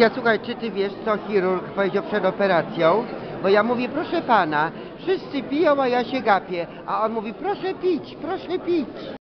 Ja, słuchaj, czy ty wiesz, co chirurg powiedział przed operacją? Bo ja mówię, proszę pana, wszyscy piją, a ja się gapię. A on mówi, proszę pić, proszę pić.